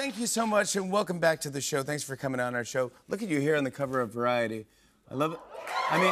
thank you so much and welcome back to the show. Thanks for coming on our show. Look at you here on the cover of Variety. I love it. I mean,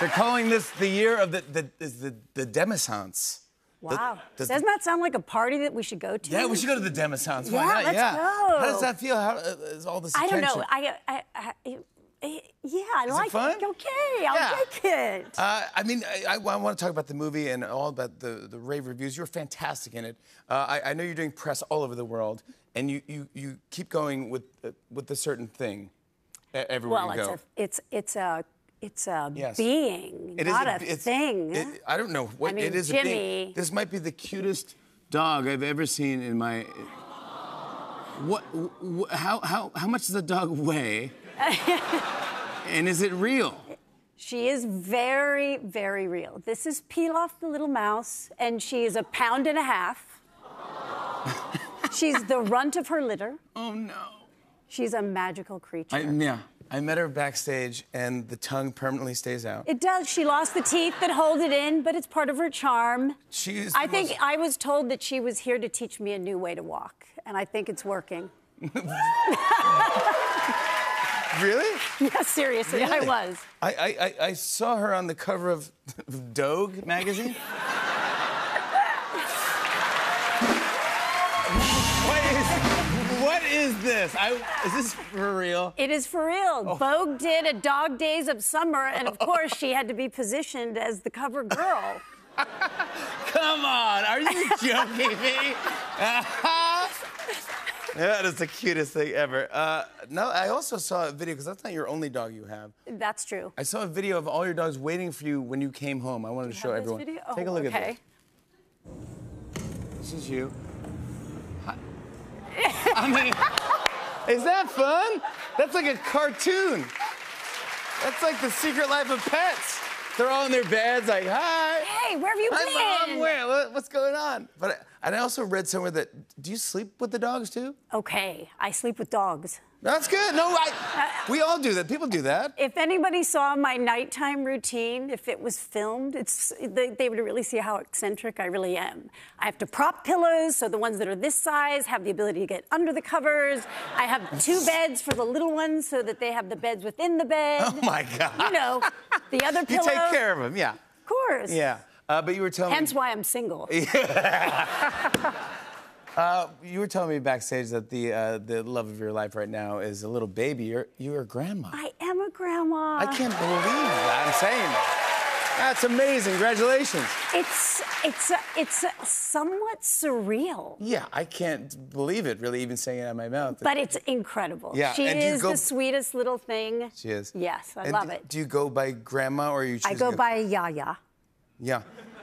they're calling this the year of the the the, the Demi-ssance. Wow. does Doesn't the- that sound like a party that we should go to? Yeah, we should go to the Demi-ssance. Why Yeah, not? let's yeah. go. How does that feel? How uh, is all this I don't know. I, I, I- yeah, I Is it like fun? Okay, I'll Yeah. take it. Uh, I mean, I, I, want to talk about the movie and all about the, the rave reviews. You're fantastic in it. Uh, I, I know you're doing press all over the world, and you, you, you keep going with uh, with a certain thing everywhere well, you it's go. a, it's it's a it's a Yes. being, It not a, it's- thing. it- I don't know what I mean, it is. a being. Jimmy- This might be the cutest dog I've ever seen in my. What? wh- how how how much does a dog weigh? and is it real? She is very, very real. This is Pilaf the little mouse, and she is a pound and a half. She's the runt of her litter. Oh no. She's a magical creature. I, yeah, I met her backstage, and the tongue permanently stays out. It does. She lost the teeth that hold it in, but it's part of her charm. She's. I think most- I was told that she was here to teach me a new way to walk, and I think it's working. Really? Yes, seriously, I was. I, I, I, I saw her on the cover of Dogue magazine. what is what is this? I, is this for real? It is for real. Oh. Vogue did a Dog Days of Summer, and of course, she had to be positioned as the cover girl. Come on, are you joking me? That is the cutest thing ever. Uh, no, I also saw a video because that's not your only dog you have. That's true. I saw a video of all your dogs waiting for you when you came home. I wanted to show everyone. video? Take a Oh, look okay. at this. This is you. Hi. I mean, is that fun? That's like a cartoon. That's like the secret life of pets. They're all in their beds, like, hi. Hey, where have you Hi, been? Mom. Where? What- What's going on? But I, and I also read somewhere that do you sleep with the dogs too? Okay, I sleep with dogs. That's good. No, I. Uh, we all do that. People do that. If anybody saw my nighttime routine, if it was filmed, it's they, they would really see how eccentric I really am. I have to prop pillows, so the ones that are this size have the ability to get under the covers. I have two beds for the little ones, so that they have the beds within the bed. Oh my God. You know, the other You take care of them, yeah. Of course. Yeah. Uh, but you were telling Hence me. why I'm single. You were telling me backstage that the uh, the love of your life right now is a little baby. You're you're a grandma. I am a grandma. I can't believe that. I'm saying that. That's amazing. Congratulations. It's it's it's somewhat surreal. Yeah, I can't believe it. Really, even saying it out of my mouth. But it's incredible. Yeah, she and is go- the sweetest little thing. she is. Yes, I And love it. Do you go by grandma or are you? I go by Yaya. Yeah.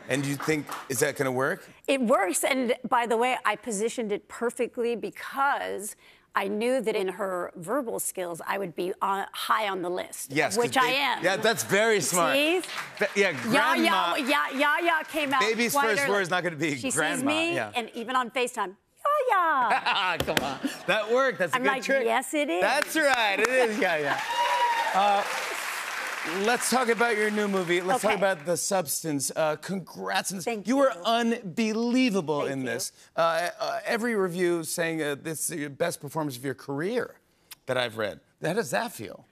And do you think is that gonna work? It works, and by the way, I positioned it perfectly because I knew that in her verbal skills, I would be on, high on the list. Yes. which I am. Yeah, that's very smart. See? Ba- yeah, grandma. Yaya, ya, Yaya came out. Baby's first word is not gonna be she grandma, sees me, yeah. and even on FaceTime, Yaya. Ah, come on. That worked. That's a I'm good like, trick. yes, it is. That's right. It is. Yeah, yeah. Uh, let's talk about your new movie. Let's talk about the substance. Uh, congrats on this. Thank you were you. unbelievable Thank in this. Uh, uh, every review saying uh, this is your best performance of your career that I've read. How does that feel?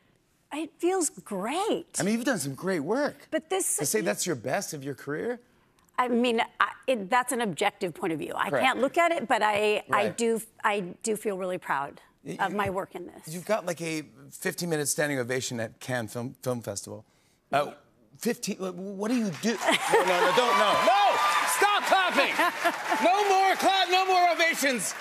it feels great. I mean, you've done some great work. but this To say that's your best of your career? I mean, I, it, that's an objective point of view. I Correct. can't look at it, but I, I do, I do feel really proud of my work in this. You've got like a 15 minute standing ovation at Cannes Film, Film Festival. Uh, 15, what do you do? No, no, no, don't, no. No! Stop clapping! No more clap, no more ovations.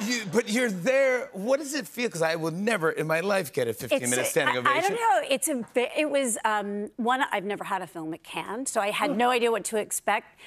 You, but you're there. What does it feel? Because I will never in my life get a 15 minute standing I, ovation. I don't know. It's a. It was um, one. I've never had a film at Cannes, so I had no idea what to expect,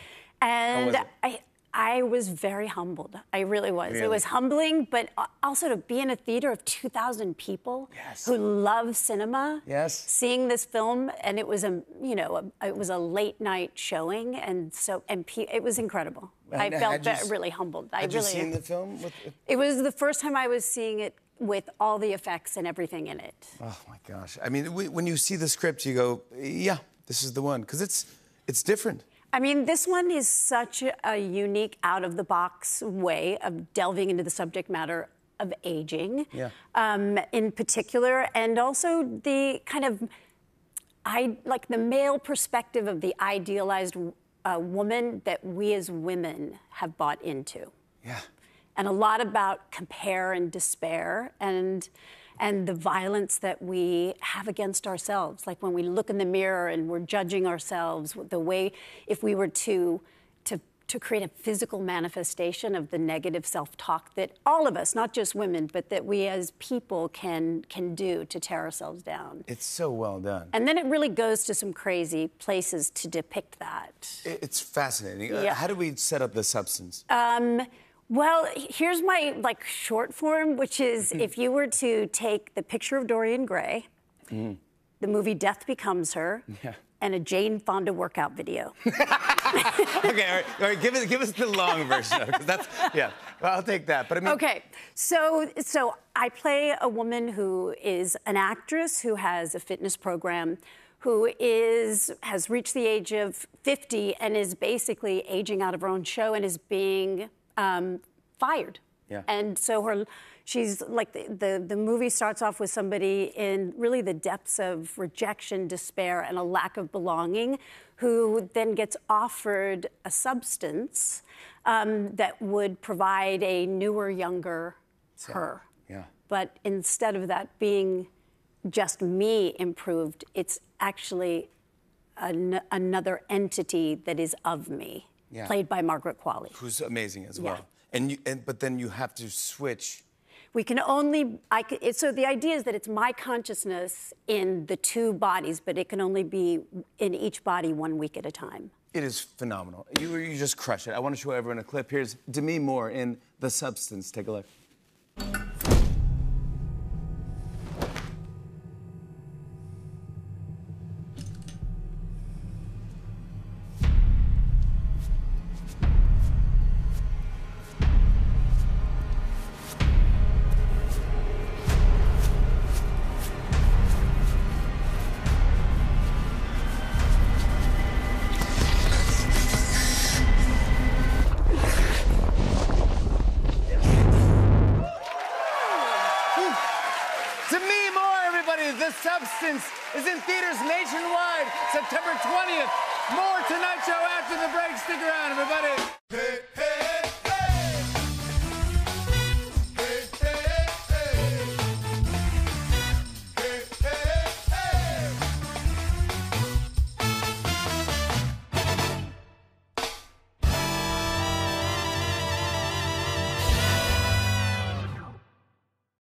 and? I. I was very humbled. I really was. Really? It was humbling, but also to be in a theater of 2,000 people Yes. who love cinema. Yes. Seeing this film, and it was a, you know, a, it was a late night showing, and so and pe- it was incredible. I felt really humbled. I Had really. you seen the film? With, It was the first time I was seeing it with all the effects and everything in it. oh my gosh! I mean, we, when you see the script, you go, "Yeah, this is the one," because it's it's different. I mean, this one is such a unique, out of the box way of delving into the subject matter of aging, Yeah. um, in particular, and also the kind of, I like the male perspective of the idealized uh, woman that we as women have bought into Yeah. And a lot about compare and despair and and the violence that we have against ourselves like when we look in the mirror and we're judging ourselves the way if we were to to to create a physical manifestation of the negative self-talk that all of us not just women but that we as people can can do to tear ourselves down It's so well done. and then it really goes to some crazy places to depict that It's fascinating. Uh, Yeah. how do we set up the substance? Well, here's my like short form, which is mm-hmm. if you were to take the picture of Dorian Gray, mm. the movie Death Becomes Her, Yeah. and a Jane Fonda workout video. okay, all right, all right. Give us, give us the long version, that's yeah. I'll take that. But I mean, Okay, so so I play a woman who is an actress who has a fitness program, who is has reached the age of 50 and is basically aging out of her own show and is being um, fired. Yeah. And so her, she's like the, the the movie starts off with somebody in really the depths of rejection, despair, and a lack of belonging, who then gets offered a substance um, that would provide a newer, younger her. Yeah. But instead of that being just me improved, it's actually an, another entity that is of me, Yeah. played by Margaret Qualley. who's amazing as Yeah. well. And you, and but then you have to switch. We can only, I it, so the idea is that it's my consciousness in the two bodies, but it can only be in each body one week at a time. It is phenomenal. You you just crush it. I want to show everyone a clip. Here's Demi Moore in The Substance. Take a look. Demi Moore, everybody. The Substance is in theaters nationwide September 20th. More Tonight Show after the break. Stick around, everybody.